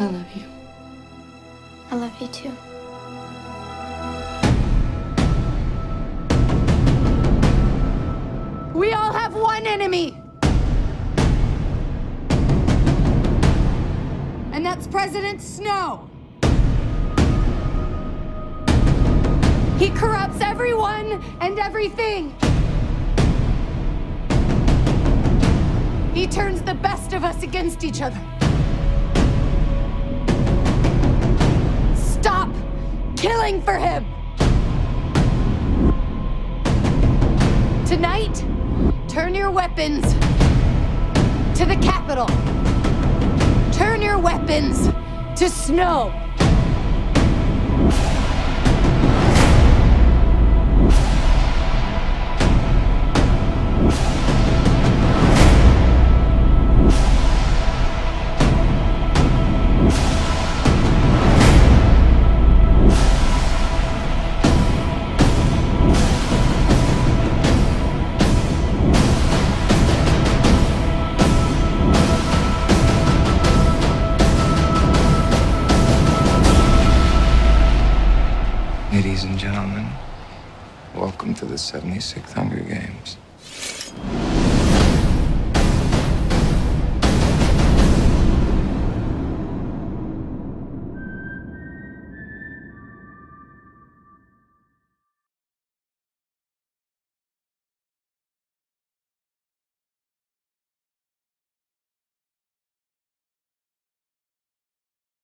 I love you. I love you too. We all have one enemy. And that's President Snow. He corrupts everyone and everything. He turns the best of us against each other. Killing for him! Tonight, turn your weapons to the Capitol. Turn your weapons to Snow. Ladies and gentlemen, welcome to the 76th Hunger Games.